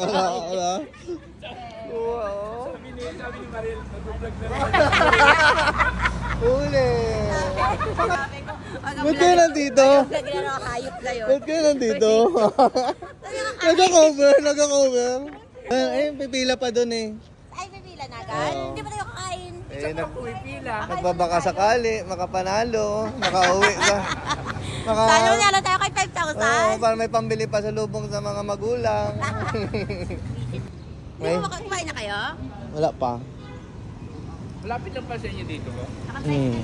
Sabi Wala, wala. Wow. Uli. Ba't kayo nandito? Naglaro hayop na yun. Ba't kayo nandito? Nagka-cover, nagka-cover. Eh, eh, pipila pa dun eh. Ay, pipila na agad. Hindi pa tayo kakain. Eh, nag nagbabaka sakali, makapanalo, makauwi ka. Maka, Sana manalo tayo kay Oo, 5,000. para may pambili pa sa lubong sa mga magulang. Hindi mo maka- kumain na kayo? Wala pa. Malapit lang pa sa inyo dito ba? Hmm.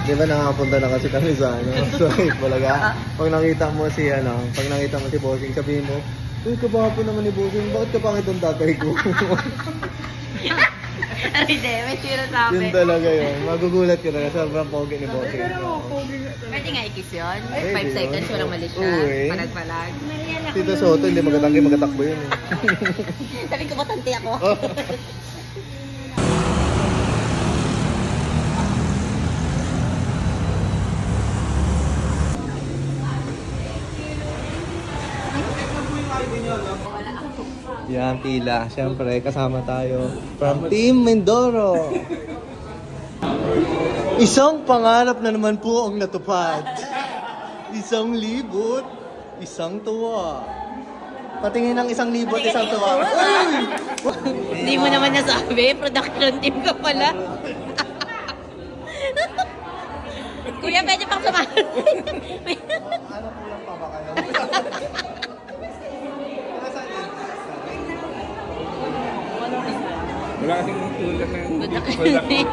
Di ba nakapunta na kasi kami sa ano, sa Bulaga? Pag nakita mo si ano, pag nakita mo si Bossing, sabihin mo, Uy, kabapo naman ni Bossing, bakit ka pangit ang tatay ko? Hindi, may sinasabi. yun talaga yun. Magugulat ka na, sobrang pogi ni Bossing. Pwede nga ikis yun. Pwede 5 seconds, walang mali siya. Uy. Palag-palag. Tito Soto, hindi magatanggi, magatakbo yun. Sabi ko, batante ako. Oh. Yan, pila. Siyempre, kasama tayo from Team Mindoro. Isang pangarap na naman po ang natupad. Isang libot, isang tuwa. Patingin ng isang libot, isang tuwa. Hindi mo naman nasabi, production team ka pala. Kuya, pwede pang sumali. Ano po lang pa ba kayo? Wala kasing tulak ng Production team.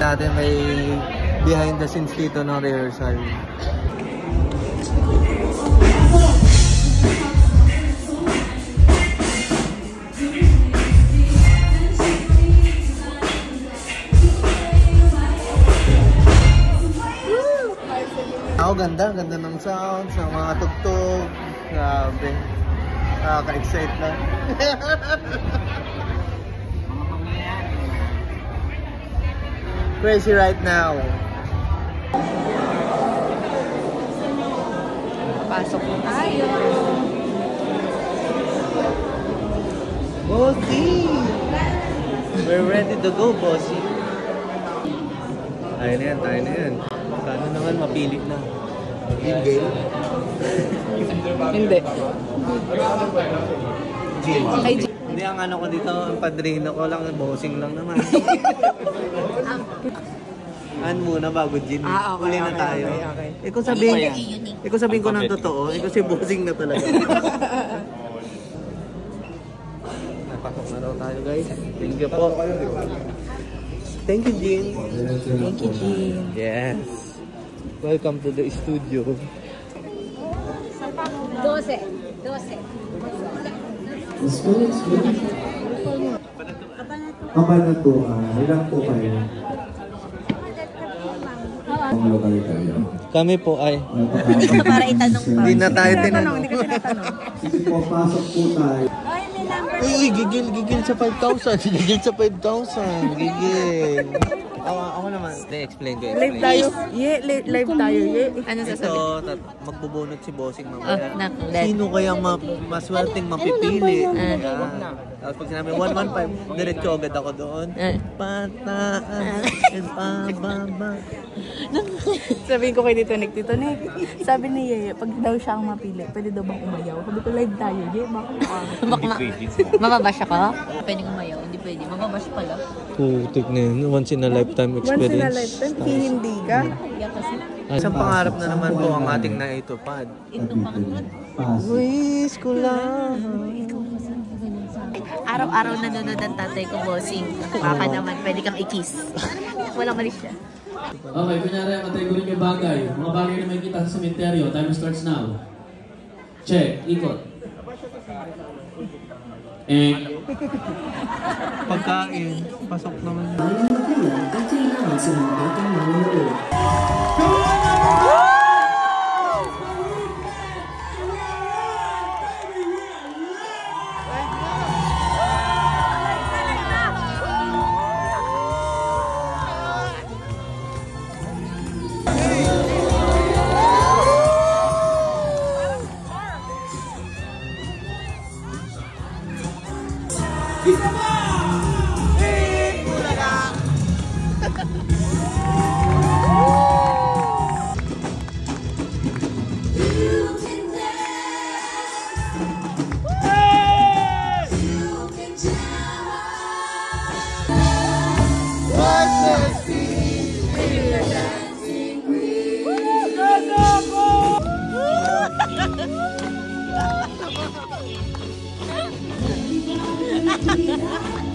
Natin may behind the scenes dito ng rehearsal. Ako ganda, ganda ng sound, sa mga tugtog. Grabe. Nakaka-excite na. Crazy right now. Pasok na tayo. Bossy! We're ready to go, Bossy. Tayo na yan, tayo na yan. Sana naman mapilit na. Hindi. Ay, Hindi, ang ano ko dito, ang padrino ko lang, bossing lang naman. An muna bago gin. Ah, okay, Uli na okay, tayo. okay, okay. Eh kung sabihin, Ano eh kung sabihin ko ng totoo, eh kasi bossing na talaga. Napasok na daw tayo guys. Thank you po. Thank you, Jean. Thank you, Jean. Yes. Welcome to the studio. 12. 12. Let's go, let's go. Kabanatuan, ilan po kayo? Ang. Kami po ay Para itanong pa. hindi na tayo tinanong. Sige po, pasok po tayo. Ay, may number. Uy, uy, gigil, gigil sa 5,000. Gigil sa 5,000. Gigil. Ako, ako naman. Hindi, explain ko. Explain. Live tayo. Ye, li- live tayo. Ye. Ano Ito, sasabihin? tat- magbubunot si Bossing Oh, mamaya. let. Sino kaya ma- maswerteng mapipili? Ah. Tapos pag sinabi 115, diretso agad ako doon. Ah. Pataan and pababa. Sabihin ko kay Tito Nick, Tito Nick, sabi ni Yeye, pag daw siya ang mapili, pwede daw bang umayaw? Sabi ko, live tayo. Ye, baka ma- mababash ako? Pwede umayaw, hindi pwede. Mababash pala. Putik na yun. Once in a lifetime Once in a experience. lifetime, hindi ka. Kaya kasi, Isang pangarap na naman po ang ating naitupad. ito pangat. Pasok. Wish ko lang. Araw-araw nanonood ang tatay ko, bossing. Baka naman, pwede kang i-kiss. Walang mali siya. Okay, kunyari ang kategory ng bagay. Mga bagay na makikita sa cemetery. Time starts now. Check. Ikot. And Pagkain, pasok naman. Ang magulang ang kailangan sa mga batang manonood. 哈哈哈哈。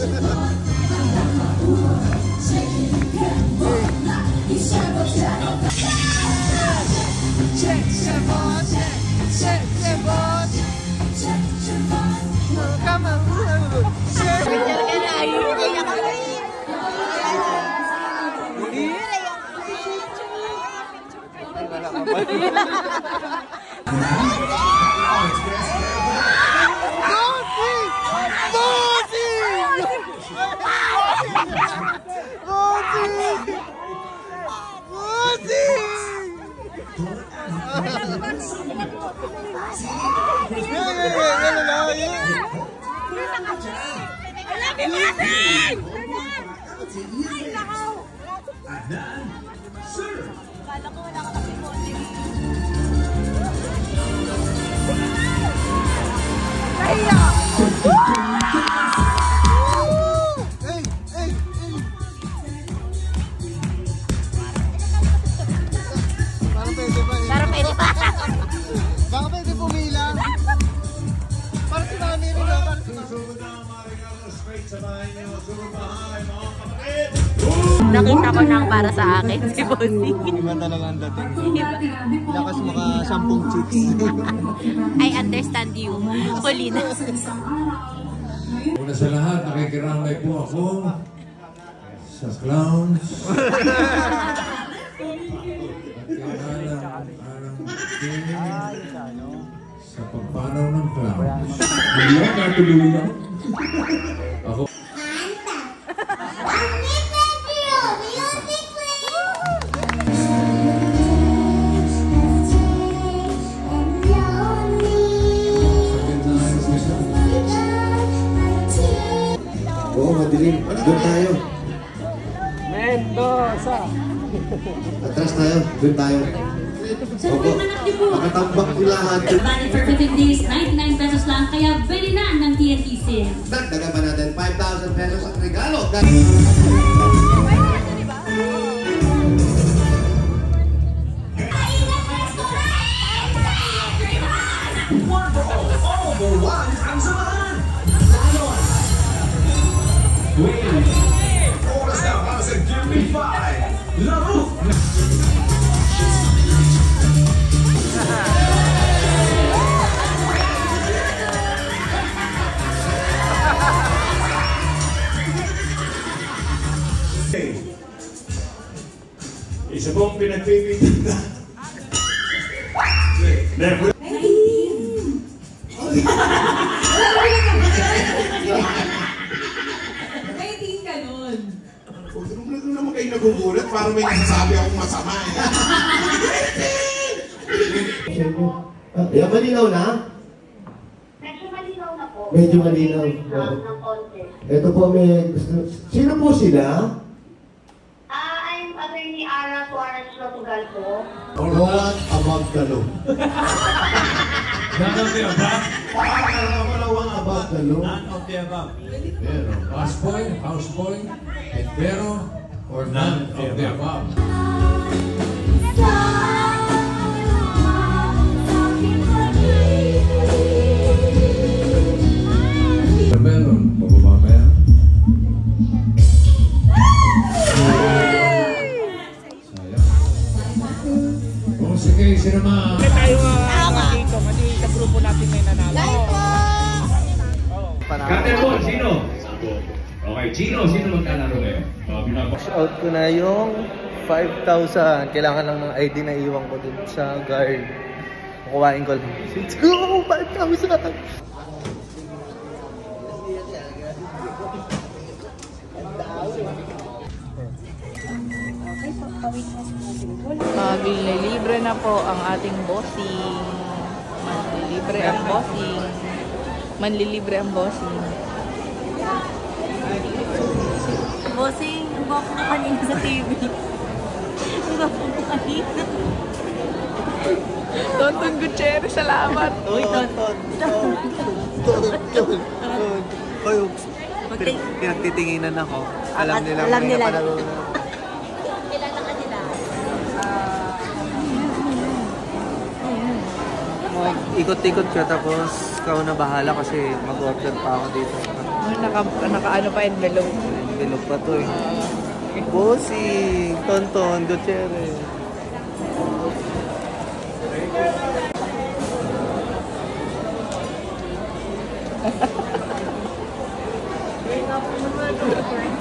Hahaha. Para Nakita ko nang para sa akin si Bossing. Iba talaga ang dating. Lakas maka sampung chicks. I understand you. Colina. Una sa lahat, nakikiramay po ako sa clowns. At kay Alang, Alang King sa pagpanaw ng clowns. Hindi ako natuluyan. Ako madilim. Doon tayo. Mendoza! Atras tayo. Doon tayo. Opo. Makatambak ko lahat. Valid for 15 days, 99 pesos lang. Kaya bili na ng TNT SIM. Dagdagan pa natin 5,000 pesos at regalo. Isa pong pinagpipinta. Never. Nagugulat para may nasasabi akong masama eh. Yan, malinaw na? Medyo malinaw na Medyo malinaw. Oo. Ito po may gusto. Sino po sila? Portugal po. What above the law? None of the above. What above the law? None of the above. Pero, houseboy, houseboy, pero, or none of the above. Meron, sige, sino ma? tayo uh, dito, kasi sa grupo natin may nanalo. Kate po, sino? Okay, Gino, sino magkalaro ngayon? Uh, binabas. Out ko na yung 5,000. Kailangan lang ng ID na iwan ko dun sa guard. Kukuhain ko lang. Let's go! 5,000! Maglilibre na po ang ating bossing. Manlilibre ang bossing. Manlilibre ang bossing. Bossing, gwapo mo kanina sa TV. Gwapo mo kanina. Tonton Gutierrez, salamat. Uy, Tonton! Tonton! Magti- pinagtitinginan ako. Alam nila alam nila. napanood na. Kilala ka nila. Ikot-ikot ka tapos ikaw na bahala kasi mag-order pa ako dito. Naka, naka ano pa envelope. Bilog pa to eh. Bossing! Tonton! Gutierrez!